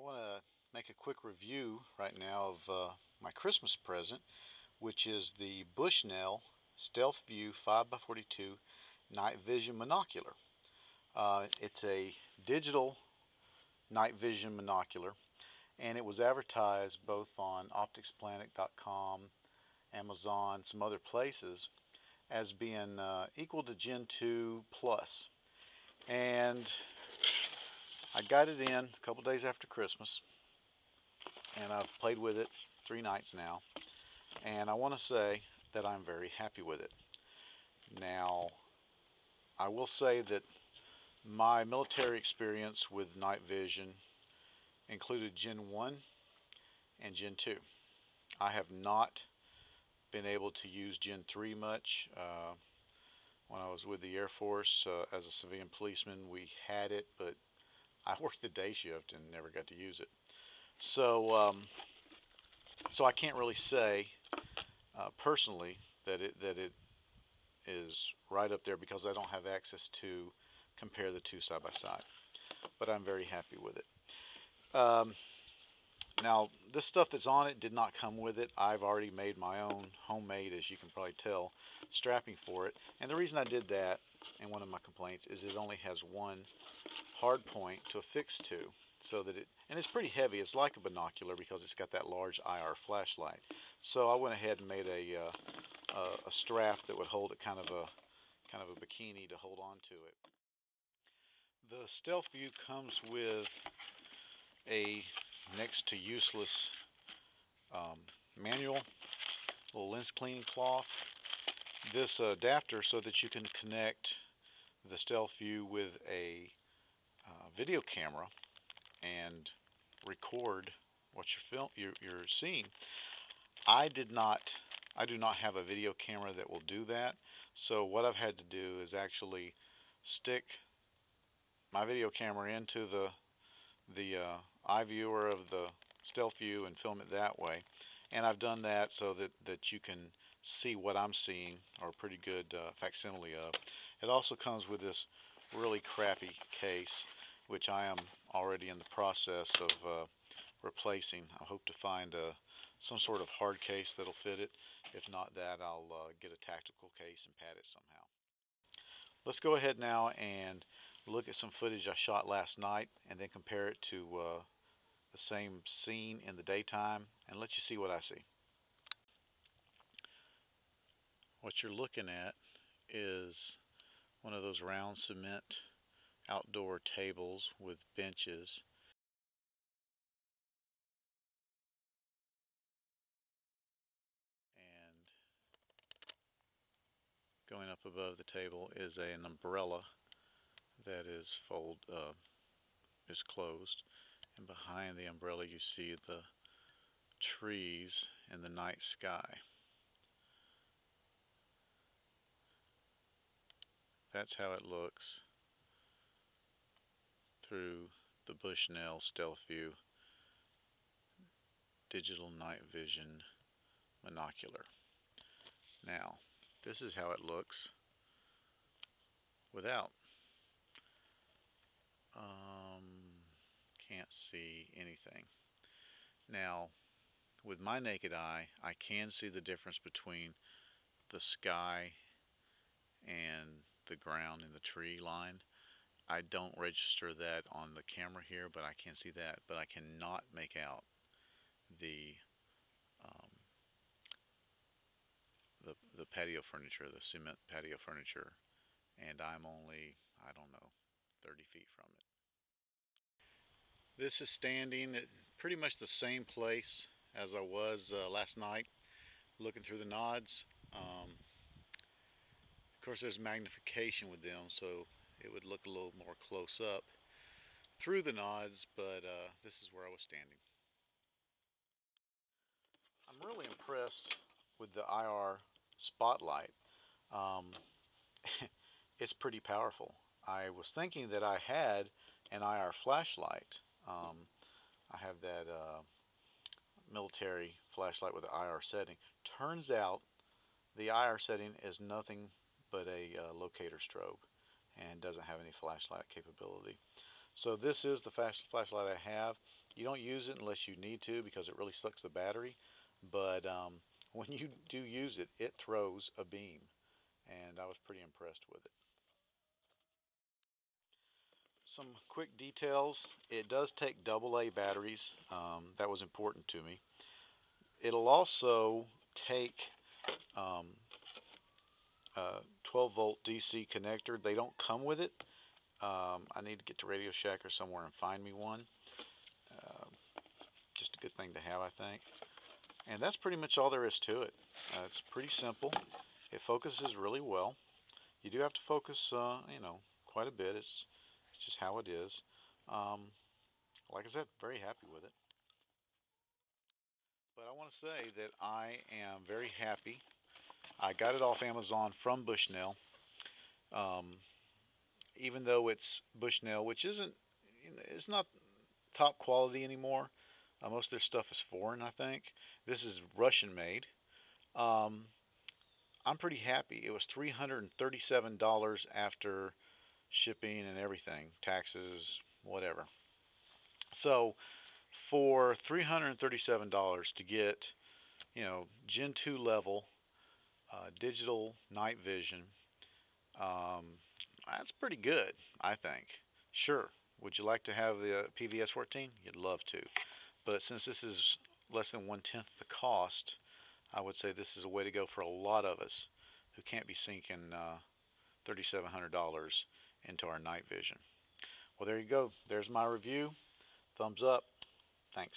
want to make a quick review right now of uh, my Christmas present, which is the Bushnell Stealth View 5x42 Night Vision Monocular. Uh, it's a digital night vision monocular and it was advertised both on opticsplanet.com, Amazon, some other places as being uh, equal to Gen 2 Plus. And I got it in a couple days after Christmas and I've played with it three nights now and I want to say that I'm very happy with it. Now I will say that my military experience with night vision included Gen 1 and Gen 2. I have not been able to use Gen 3 much. Uh, when I was with the Air Force uh, as a civilian policeman, we had it, but I worked the day shift and never got to use it. So, um, so I can't really say uh, personally that it that it is right up there because I don't have access to compare the two side by side. But I'm very happy with it. Um, now, this stuff that's on it did not come with it. I've already made my own homemade, as you can probably tell, strapping for it. And the reason I did that, and one of my complaints, is it only has one hard point to affix to so that it and it's pretty heavy. It's like a binocular because it's got that large IR flashlight. So I went ahead and made a, uh, a strap that would hold it kind of a kind of a bikini to hold on to it. The stealth view comes with a next to useless um, manual little lens cleaning cloth. This adapter so that you can connect the stealth view with a uh, video camera and record what you're, film, you're, you're seeing. I did not, I do not have a video camera that will do that. So what I've had to do is actually stick my video camera into the the uh, iViewer of the Stealth View and film it that way. And I've done that so that, that you can see what I'm seeing, or a pretty good uh, facsimile of. It also comes with this really crappy case which I am already in the process of uh, replacing. I hope to find uh, some sort of hard case that'll fit it. If not that, I'll uh, get a tactical case and pad it somehow. Let's go ahead now and look at some footage I shot last night and then compare it to uh, the same scene in the daytime and let you see what I see. What you're looking at is one of those round cement outdoor tables with benches. And going up above the table is a, an umbrella that is fold uh, is closed and behind the umbrella you see the trees and the night sky. That's how it looks through the Bushnell Stealth View Digital Night Vision Monocular. Now, this is how it looks without. Um, can't see anything. Now, with my naked eye, I can see the difference between the sky and the ground and the tree line. I don't register that on the camera here, but I can see that. But I cannot make out the um, the the patio furniture, the cement patio furniture, and I'm only I don't know 30 feet from it. This is standing at pretty much the same place as I was uh, last night, looking through the nods. Um, of course, there's magnification with them, so it would look a little more close up through the nods, but uh, this is where I was standing. I'm really impressed with the IR spotlight. Um, it's pretty powerful. I was thinking that I had an IR flashlight. Um, I have that uh, military flashlight with the IR setting. Turns out the IR setting is nothing but a uh, locator strobe and doesn't have any flashlight capability. So this is the flashlight I have. You don't use it unless you need to because it really sucks the battery. But um, when you do use it, it throws a beam. And I was pretty impressed with it. Some quick details. It does take AA batteries. Um, that was important to me. It'll also take um, a 12 volt DC connector. They don't come with it. Um, I need to get to Radio Shack or somewhere and find me one. Uh, just a good thing to have, I think. And that's pretty much all there is to it. Uh, it's pretty simple. It focuses really well. You do have to focus, uh, you know, quite a bit. It's, it's just how it is. Um, like I said, very happy with it. But I want to say that I am very happy. I got it off Amazon from Bushnell. Um, even though it's Bushnell, which isn't, it's not top quality anymore. Uh, most of their stuff is foreign, I think. This is Russian made. Um, I'm pretty happy. It was $337 after shipping and everything, taxes, whatever. So for $337 to get, you know, Gen 2 level digital night vision, um, that's pretty good, I think. Sure, would you like to have the PVS 14? You'd love to. But since this is less than one-tenth the cost, I would say this is a way to go for a lot of us who can't be sinking uh, $3,700 into our night vision. Well, there you go. There's my review. Thumbs up. Thanks.